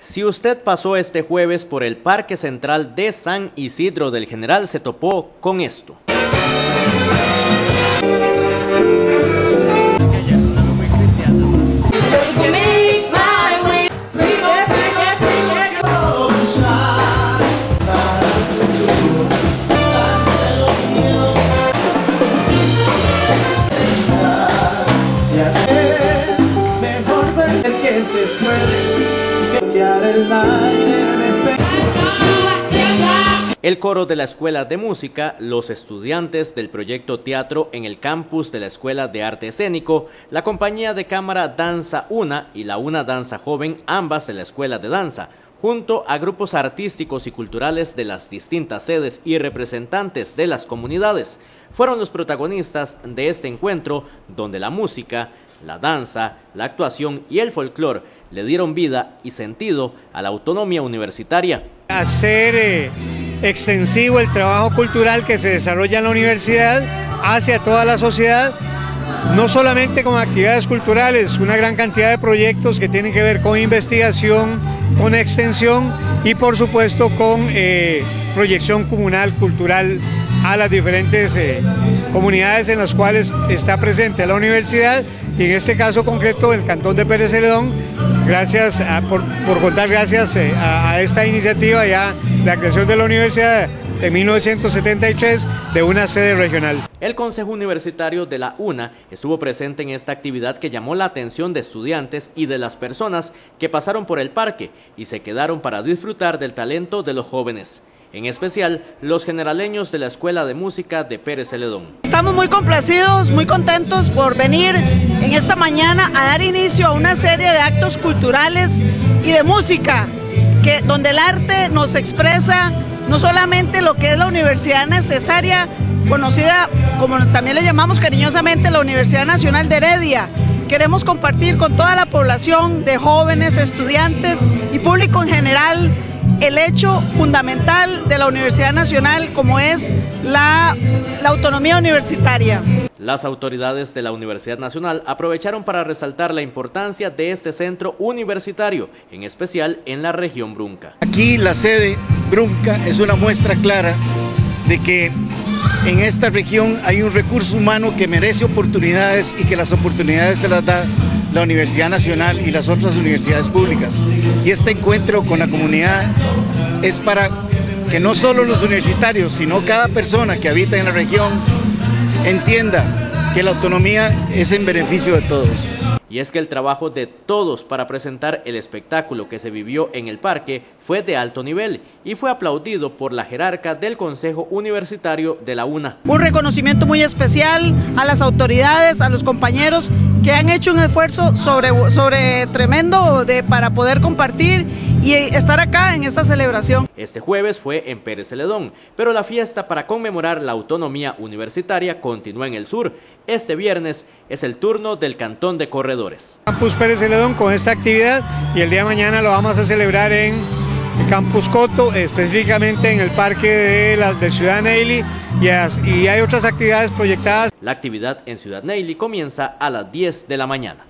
Si usted pasó este jueves por el Parque Central de San Isidro del General, se topó con esto. El coro de la Escuela de Música, los estudiantes del proyecto Teatro en el campus de la Escuela de Arte Escénico, la compañía de cámara Danza Una y la Una Danza Joven, ambas de la Escuela de Danza, junto a grupos artísticos y culturales de las distintas sedes y representantes de las comunidades, fueron los protagonistas de este encuentro donde la música, la danza, la actuación y el folclore le dieron vida y sentido a la autonomía universitaria. Hacer eh, extensivo el trabajo cultural que se desarrolla en la universidad hacia toda la sociedad, no solamente con actividades culturales, una gran cantidad de proyectos que tienen que ver con investigación, con extensión y por supuesto con eh, proyección comunal, cultural a las diferentes eh, comunidades en las cuales está presente la universidad y en este caso concreto el Cantón de Pérez Celedón, gracias por, contar gracias eh, a, esta iniciativa ya la creación de la universidad de 1973 de una sede regional. El Consejo Universitario de la UNA estuvo presente en esta actividad que llamó la atención de estudiantes y de las personas que pasaron por el parque y se quedaron para disfrutar del talento de los jóvenes en especial los generaleños de la Escuela de Música de Pérez Celedón. Estamos muy complacidos, muy contentos por venir en esta mañana a dar inicio a una serie de actos culturales y de música, que, donde el arte nos expresa no solamente lo que es la universidad necesaria, conocida como también le llamamos cariñosamente la Universidad Nacional de Heredia, queremos compartir con toda la población de jóvenes, estudiantes y público en general el hecho fundamental de la Universidad Nacional como es la, autonomía universitaria. Las autoridades de la Universidad Nacional aprovecharon para resaltar la importancia de este centro universitario, en especial en la región Brunca. Aquí la sede Brunca es una muestra clara de que en esta región hay un recurso humano que merece oportunidades y que las oportunidades se las da la Universidad Nacional y las otras universidades públicas. Y este encuentro con la comunidad es para que no solo los universitarios, sino cada persona que habita en la región entienda que la autonomía es en beneficio de todos. Y es que el trabajo de todos para presentar el espectáculo que se vivió en el parque fue de alto nivel y fue aplaudido por la jerarca del Consejo Universitario de la UNA. Un reconocimiento muy especial a las autoridades, a los compañeros que han hecho un esfuerzo sobre, sobre tremendo de, para poder compartir y estar acá en esta celebración. Este jueves fue en Pérez Celedón, pero la fiesta para conmemorar la autonomía universitaria continúa en el sur. Este viernes es el turno del Cantón de Corredores. Campus Pérez Celedón con esta actividad y el día de mañana lo vamos a celebrar en Campus Coto, específicamente en el parque de, la, de Ciudad Neily y, y hay otras actividades proyectadas. La actividad en Ciudad Neily comienza a las 10 de la mañana.